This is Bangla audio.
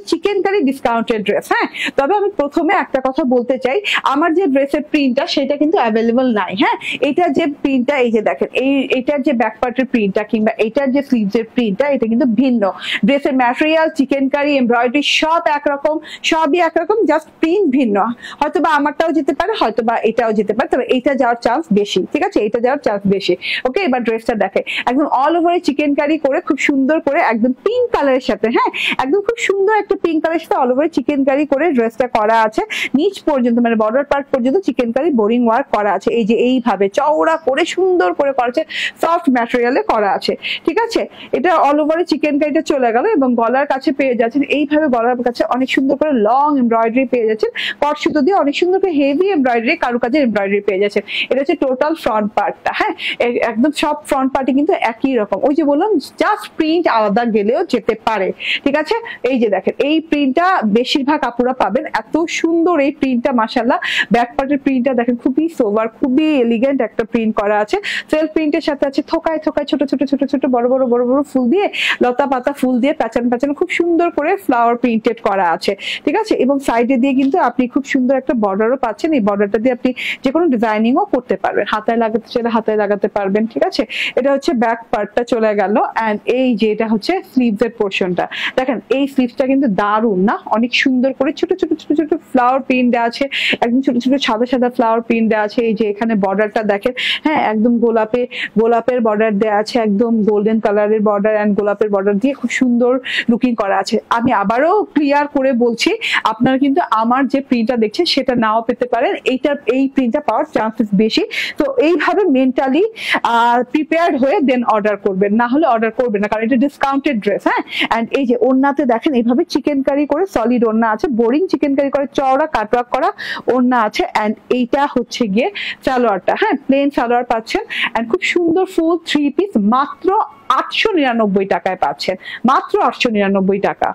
চিকেন কারি ড্রেস হ্যাঁ? চাই। আমার যে ড্রেসের প্রিন্টটা সেটা কিন্তু অ্যাভেলেবল নাই হ্যাঁ? এটা যে প্রিন্টটা এই যে দেখেন, এই, এটার যে প্রিন্টটা কিংবা এটার যে প্রিন্টটা এটা কিন্তু ভিন্ন। ড্রেসের ম্যাটেরিয়াল কারি এমব্রয়ডারি সব একরকম, সবই একরকম জাস্ট প্রিন্ট ভিন্ন। হয়তো বা আমারটাও যেতে পারে হয়তো বা এটাও যেতে পারে, তবে এটা যাওয়ার চান্স বেশি, ঠিক আছে? এটা যাওয়ার চান্স বেশি। ওকে এবার ড্রেসটা দেখে। একদম অল ওভারে চিকেন কারি করে খুব সুন্দর করে একদম পিঙ্ক কালারের সাথে হ্যাঁ? একদম খুব সুন্দর একটা পিঙ্ক কালারের সাথে অল ওভারে চিকেন কারি করে ড্রেসটা করা আছে। নিচ পর্যন্ত মানে বর্ডার পার্ট পর্যন্ত চিকেন কারি বোরিং ওয়ার্ক করা আছে। এই যে এইভাবে চওড়া করে সুন্দর করে করা আছে সফট ম্যাটেরিয়ালে করা আছে। ঠিক আছে? এটা অল ওভারে চিকেন কারিটা চলে গেল এবং গলার কাছে পেয়ে যাচ্ছেন। এইভাবে গলার কাছে অনেক সুন্দর করে লং এমব্রয়ডারি পেয়ে যাচ্ছেন। কট সুতো দিয়ে অনেক সুন্দর করে হেভি এমব্রয়ডারি কারুকাজের এমব্রয়ডারি পেয়ে যাচ্ছেন। এটা হচ্ছে টোটাল ফ্রন্ট পার্টটা হ্যাঁ? একদম সব ফ্রন্ট পার্টে কিন্তু একই রকম। ওই যে বললাম জাস্ট প্রিন্ট আলাদা গেলেও যেতে পারে। ঠিক আছে? এই যে দেখেন, এই প্রিন্টটা বেশিরভাগ আপুরা পাবেন। এত সুন্দর এই প্রিন্টটা মাসাল্লাহ ব্যাক পার্টের প্রিন্টটা দেখেন, খুবই সোভার খুবই এলিগেন্ট একটা প্রিন্ট করা আছে। সেলফ প্রিন্টের সাথে আছে থোকায় থোকায় ছোট ছোট ছোট ছোট, বড় বড় বড় বড় ফুল দিয়ে লতা পাতা ফুল দিয়ে প্যাচান প্যাচান খুব সুন্দর করে ফ্লাওয়ার প্রিন্টেড করা আছে। ঠিক আছে? এবং সাইডে দিয়ে কিন্তু আপনি খুব সুন্দর একটা বর্ডারও পাচ্ছেন। এই বর্ডারটা দিয়ে আপনি যে কোনো ডিজাইনিংও করতে পারবেন। হাতায় লাগাতে চাইলে হাতায় লাগাতে পারবেন। ঠিক আছে? এটা হচ্ছে ব্যাক পার্টটা চলে গেল অ্যান্ড এই যে এটা হচ্ছে স্লিভস এর পোর্শনটা দেখেন, এই স্লিভসটা কিন্তু দারুণ না? অনেক সুন্দর করে ছোট ছোট ছোট ছোট ফ্লাওয়ার প্রিন্ট দেওয়া আছে। একদম ছোট ছোট, সাদা সাদা ফ্লাওয়ার প্রিন্ট দেওয়া আছে। এই যে এখানে বর্ডারটা দেখেন হ্যাঁ একদম গোলাপে, গোলাপের বর্ডার দেওয়া আছে, একদম গোল্ডেন কালারের বর্ডার অ্যান্ড গোলাপের বর্ডার দিয়ে খুব সুন্দর লুকিং করা আছে। আমি আবারও ক্লিয়ার করে বলছি, আপনারা কিন্তু আমার যে প্রিন্টটা দেখছেন, সেটা নাও পেতে পারেন। এইটার এই প্রিন্টটা পাওয়ার চান্সেস বেশি। তো এইভাবে মেন্টালি প্রিপেয়ার্ড হয়ে দেন অর্ডার করবেন, না হলে অর্ডার করবেন না, কারণ এটা ডিসকাউন্টেড ড্রেস হ্যাঁ? অ্যান্ড এই যে ওড়নাতে দেখেন এইভাবে চিকেন কারি করে সলিড ওড়না আছে বোরিং চিকেন কারি করে, চওড়া কাটওয়ার্ক করা ওড়না আছে অ্যান্ড এইটা হচ্ছে গিয়ে সালোয়ারটা হ্যাঁ? প্লেন সালোয়ার পাচ্ছেন অ্যান্ড খুব সুন্দর ফুল থ্রি পিস মাত্র আটশো নিরানব্বই টাকায় পাচ্ছেন, মাত্র আটশো নিরানব্বই টাকা।